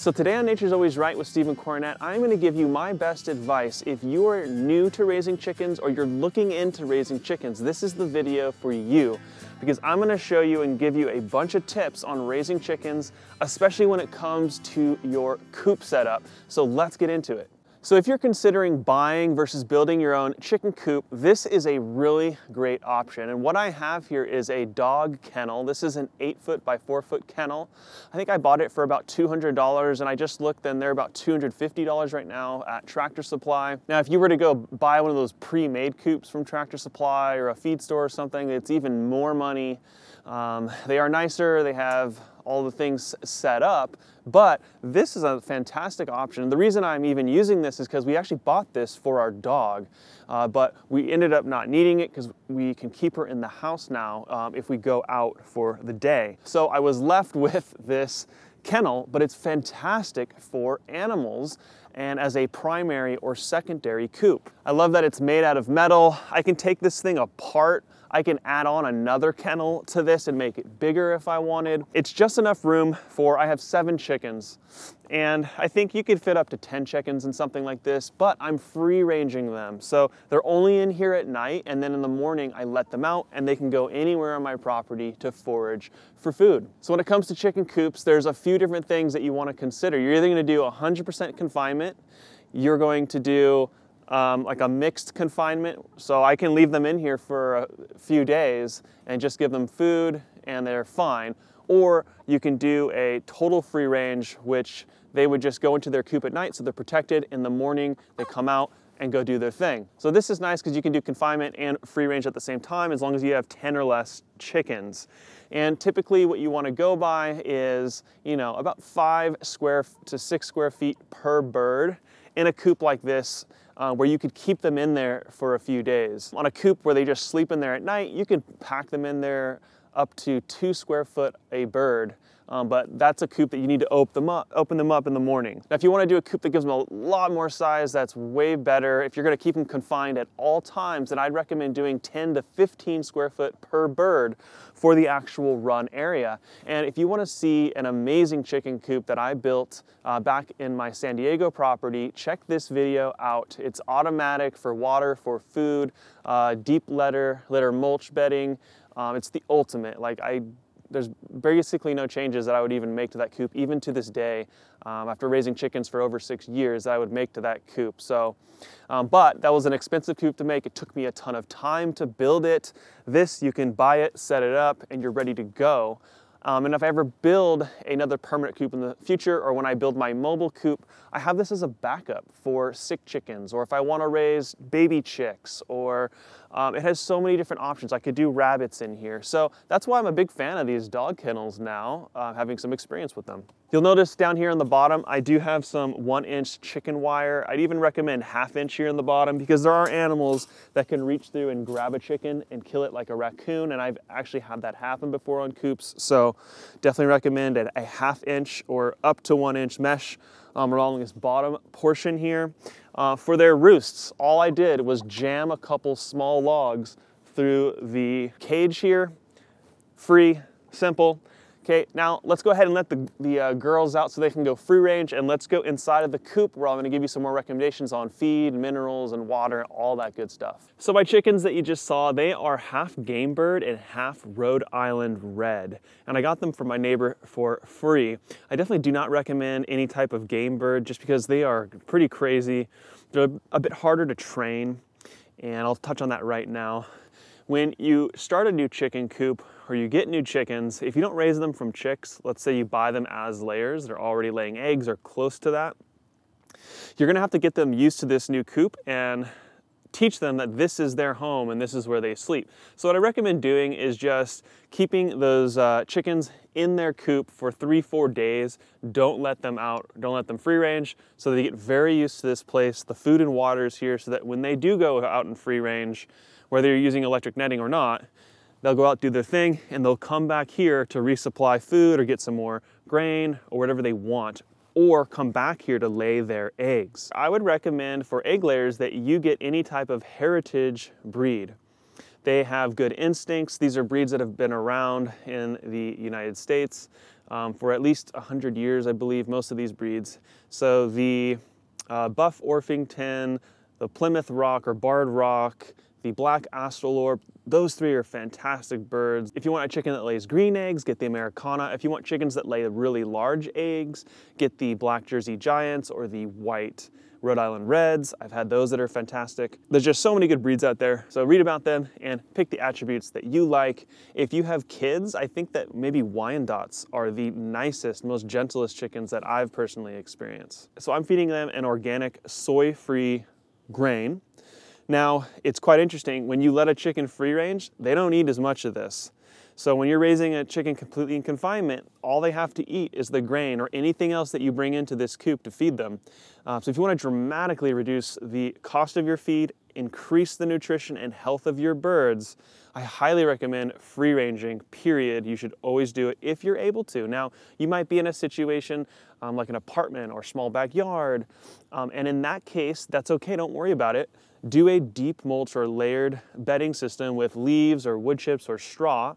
So today on Nature's Always Right with Steven Cornett, I'm going to give you my best advice if you are new to raising chickens or you're looking into raising chickens. This is the video for you because I'm going to show you and give you a bunch of tips on raising chickens, especially when it comes to your coop setup. So let's get into it. So if you're considering buying versus building your own chicken coop, this is a really great option. And what I have here is a dog kennel. This is an eight foot by four foot kennel. I think I bought it for about $200 and I just looked and they're about $250 right now at Tractor Supply. Now, if you were to go buy one of those pre-made coops from Tractor Supply or a feed store or something, it's even more money. Um, they are nicer, they have all the things set up, but this is a fantastic option. The reason I'm even using this is because we actually bought this for our dog, uh, but we ended up not needing it because we can keep her in the house now um, if we go out for the day. So I was left with this kennel, but it's fantastic for animals and as a primary or secondary coop. I love that it's made out of metal. I can take this thing apart I can add on another kennel to this and make it bigger if I wanted. It's just enough room for, I have seven chickens. And I think you could fit up to 10 chickens in something like this, but I'm free ranging them. So they're only in here at night and then in the morning I let them out and they can go anywhere on my property to forage for food. So when it comes to chicken coops, there's a few different things that you wanna consider. You're either gonna do 100% confinement, you're going to do um, like a mixed confinement. So I can leave them in here for a few days and just give them food and they're fine. Or you can do a total free range, which they would just go into their coop at night so they're protected. In the morning, they come out and go do their thing. So this is nice because you can do confinement and free range at the same time as long as you have 10 or less chickens. And typically what you want to go by is, you know, about five square to six square feet per bird in a coop like this uh, where you could keep them in there for a few days. On a coop where they just sleep in there at night, you can pack them in there up to two square foot a bird um, but that's a coop that you need to open them up, open them up in the morning. Now, if you want to do a coop that gives them a lot more size, that's way better. If you're going to keep them confined at all times, then I'd recommend doing 10 to 15 square foot per bird for the actual run area. And if you want to see an amazing chicken coop that I built uh, back in my San Diego property, check this video out. It's automatic for water, for food, uh, deep litter, litter mulch bedding. Um, it's the ultimate. Like I there's basically no changes that I would even make to that coop, even to this day, um, after raising chickens for over six years, I would make to that coop. So, um, but that was an expensive coop to make. It took me a ton of time to build it. This, you can buy it, set it up, and you're ready to go. Um, and if I ever build another permanent coop in the future or when I build my mobile coop, I have this as a backup for sick chickens or if I want to raise baby chicks or um, it has so many different options. I could do rabbits in here. So that's why I'm a big fan of these dog kennels now, uh, having some experience with them. You'll notice down here on the bottom, I do have some one inch chicken wire. I'd even recommend half inch here in the bottom because there are animals that can reach through and grab a chicken and kill it like a raccoon. And I've actually had that happen before on coops. So definitely recommend a, half inch or up to one inch mesh um, along this bottom portion here. Uh, for their roosts, all I did was jam a couple small logs through the cage here. Free, simple. Okay, now let's go ahead and let the, the uh, girls out so they can go free range and let's go inside of the coop where I'm gonna give you some more recommendations on feed, minerals, and water, all that good stuff. So my chickens that you just saw, they are half game bird and half Rhode Island red. And I got them from my neighbor for free. I definitely do not recommend any type of game bird just because they are pretty crazy. They're a bit harder to train and I'll touch on that right now. When you start a new chicken coop or you get new chickens, if you don't raise them from chicks, let's say you buy them as layers, they're already laying eggs or close to that, you're gonna have to get them used to this new coop and teach them that this is their home and this is where they sleep. So what I recommend doing is just keeping those uh, chickens in their coop for three, four days. Don't let them out, don't let them free range so they get very used to this place. The food and water is here so that when they do go out in free range, whether you're using electric netting or not, they'll go out, do their thing, and they'll come back here to resupply food or get some more grain or whatever they want or come back here to lay their eggs. I would recommend for egg layers that you get any type of heritage breed. They have good instincts. These are breeds that have been around in the United States um, for at least 100 years, I believe, most of these breeds. So the uh, Buff Orpington, the Plymouth Rock or Barred Rock, the black Australorp, those three are fantastic birds. If you want a chicken that lays green eggs, get the Americana. If you want chickens that lay really large eggs, get the black Jersey Giants or the white Rhode Island Reds. I've had those that are fantastic. There's just so many good breeds out there. So read about them and pick the attributes that you like. If you have kids, I think that maybe Wyandottes are the nicest, most gentlest chickens that I've personally experienced. So I'm feeding them an organic soy-free grain. Now, it's quite interesting, when you let a chicken free range, they don't eat as much of this. So when you're raising a chicken completely in confinement, all they have to eat is the grain or anything else that you bring into this coop to feed them. Uh, so if you want to dramatically reduce the cost of your feed, increase the nutrition and health of your birds, I highly recommend free ranging, period. You should always do it if you're able to. Now, you might be in a situation um, like an apartment or small backyard, um, and in that case, that's okay, don't worry about it. Do a deep mulch or layered bedding system with leaves or wood chips or straw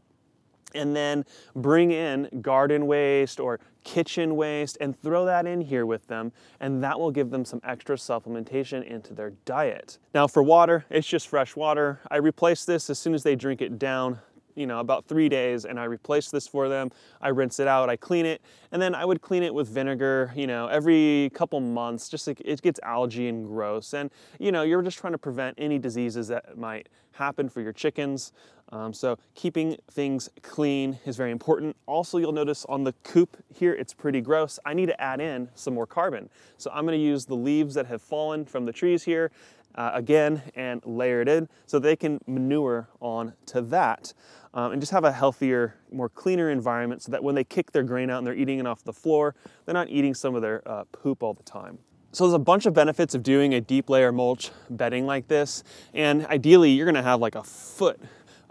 and then bring in garden waste or kitchen waste and throw that in here with them and that will give them some extra supplementation into their diet. Now for water, it's just fresh water. I replace this as soon as they drink it down you know, about three days and I replace this for them. I rinse it out, I clean it, and then I would clean it with vinegar, you know, every couple months, just like it gets algae and gross. And, you know, you're just trying to prevent any diseases that might happen for your chickens. Um, so keeping things clean is very important. Also, you'll notice on the coop here, it's pretty gross. I need to add in some more carbon. So I'm gonna use the leaves that have fallen from the trees here uh, again and layer it in so they can manure on to that um, and just have a healthier, more cleaner environment so that when they kick their grain out and they're eating it off the floor, they're not eating some of their uh, poop all the time. So there's a bunch of benefits of doing a deep layer mulch bedding like this. And ideally, you're gonna have like a foot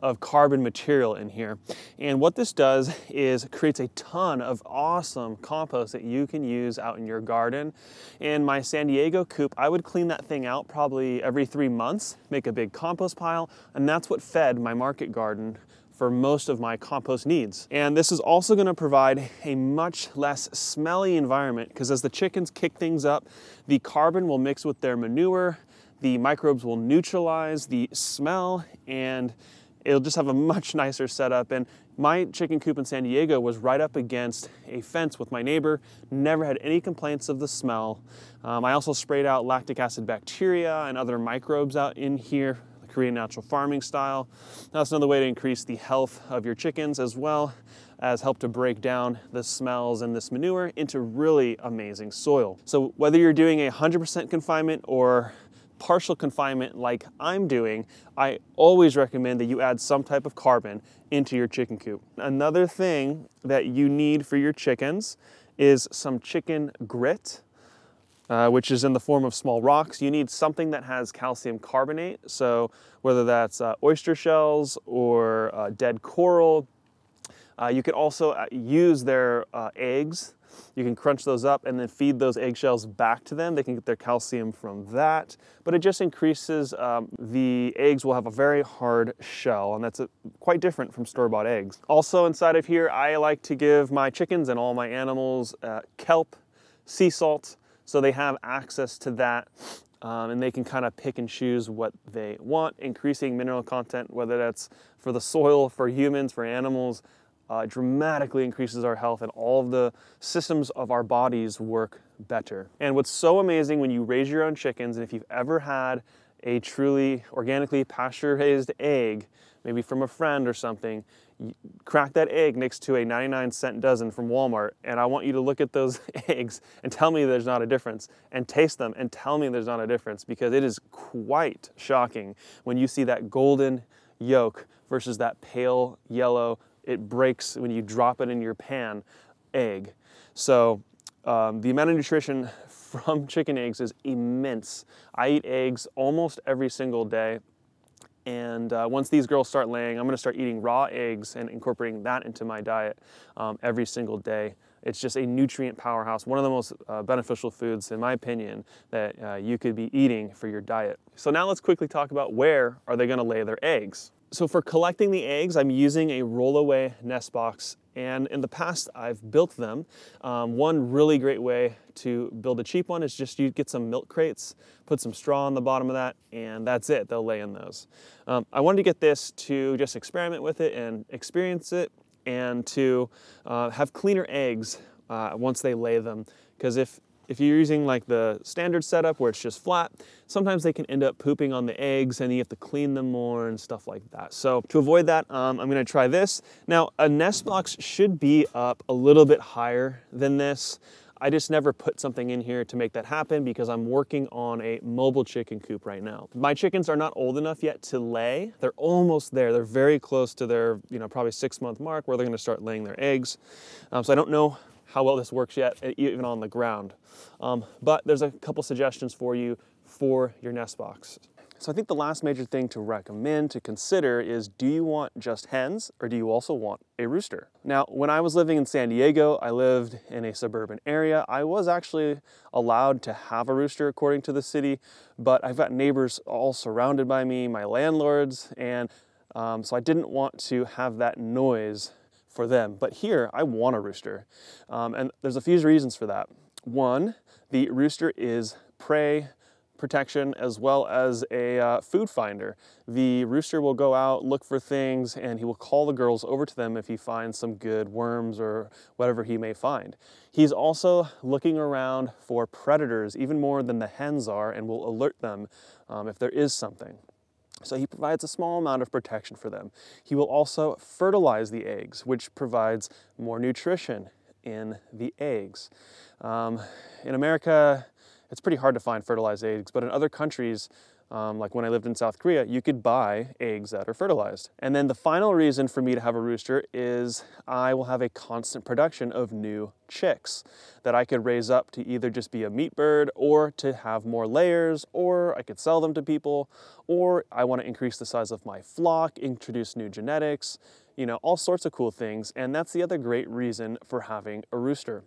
of carbon material in here. And what this does is creates a ton of awesome compost that you can use out in your garden. In my San Diego coop, I would clean that thing out probably every three months, make a big compost pile, and that's what fed my market garden for most of my compost needs. And this is also gonna provide a much less smelly environment because as the chickens kick things up, the carbon will mix with their manure, the microbes will neutralize the smell, and it'll just have a much nicer setup. And my chicken coop in San Diego was right up against a fence with my neighbor, never had any complaints of the smell. Um, I also sprayed out lactic acid bacteria and other microbes out in here, the Korean natural farming style. That's another way to increase the health of your chickens as well as help to break down the smells and this manure into really amazing soil. So whether you're doing a 100% confinement or partial confinement like I'm doing, I always recommend that you add some type of carbon into your chicken coop. Another thing that you need for your chickens is some chicken grit. Uh, which is in the form of small rocks. You need something that has calcium carbonate. So whether that's uh, oyster shells or uh, dead coral, uh, you can also uh, use their uh, eggs you can crunch those up and then feed those eggshells back to them. They can get their calcium from that, but it just increases, um, the eggs will have a very hard shell and that's a, quite different from store-bought eggs. Also inside of here, I like to give my chickens and all my animals uh, kelp, sea salt, so they have access to that um, and they can kind of pick and choose what they want, increasing mineral content, whether that's for the soil, for humans, for animals, uh, dramatically increases our health and all of the systems of our bodies work better. And what's so amazing when you raise your own chickens, and if you've ever had a truly organically pasture raised egg, maybe from a friend or something, crack that egg next to a 99 cent dozen from Walmart and I want you to look at those eggs and tell me there's not a difference and taste them and tell me there's not a difference because it is quite shocking when you see that golden yolk versus that pale yellow it breaks when you drop it in your pan egg. So um, the amount of nutrition from chicken eggs is immense. I eat eggs almost every single day. And uh, once these girls start laying, I'm gonna start eating raw eggs and incorporating that into my diet um, every single day. It's just a nutrient powerhouse, one of the most uh, beneficial foods, in my opinion, that uh, you could be eating for your diet. So now let's quickly talk about where are they gonna lay their eggs. So for collecting the eggs, I'm using a rollaway nest box And in the past, I've built them. Um, one really great way to build a cheap one is just you get some milk crates, put some straw on the bottom of that, and that's it. They'll lay in those. Um, I wanted to get this to just experiment with it and experience it and to uh, have cleaner eggs uh, once they lay them. Because if if you're using like the standard setup where it's just flat, sometimes they can end up pooping on the eggs and you have to clean them more and stuff like that. So to avoid that, um, I'm gonna try this. Now, a nest box should be up a little bit higher than this. I just never put something in here to make that happen because I'm working on a mobile chicken coop right now. My chickens are not old enough yet to lay. They're almost there. They're very close to their, you know, probably six month mark where they're gonna start laying their eggs. Um, so I don't know how well this works yet, even on the ground. Um, but there's a couple suggestions for you for your nest box. So I think the last major thing to recommend to consider is do you want just hens or do you also want a rooster? Now, when I was living in San Diego, I lived in a suburban area. I was actually allowed to have a rooster according to the city, but I've got neighbors all surrounded by me, my landlords, and um, so I didn't want to have that noise for them. But here, I want a rooster. Um, and there's a few reasons for that. One, the rooster is prey protection as well as a uh, food finder. The rooster will go out, look for things, and he will call the girls over to them if he finds some good worms or whatever he may find. He's also looking around for predators even more than the hens are and will alert them um, if there is something. So he provides a small amount of protection for them. He will also fertilize the eggs, which provides more nutrition in the eggs. Um, in America, it's pretty hard to find fertilized eggs, but in other countries, um, like when I lived in South Korea, you could buy eggs that are fertilized. And then the final reason for me to have a rooster is I will have a constant production of new chicks that I could raise up to either just be a meat bird or to have more layers, or I could sell them to people, or I want to increase the size of my flock, introduce new genetics, you know, all sorts of cool things. And that's the other great reason for having a rooster.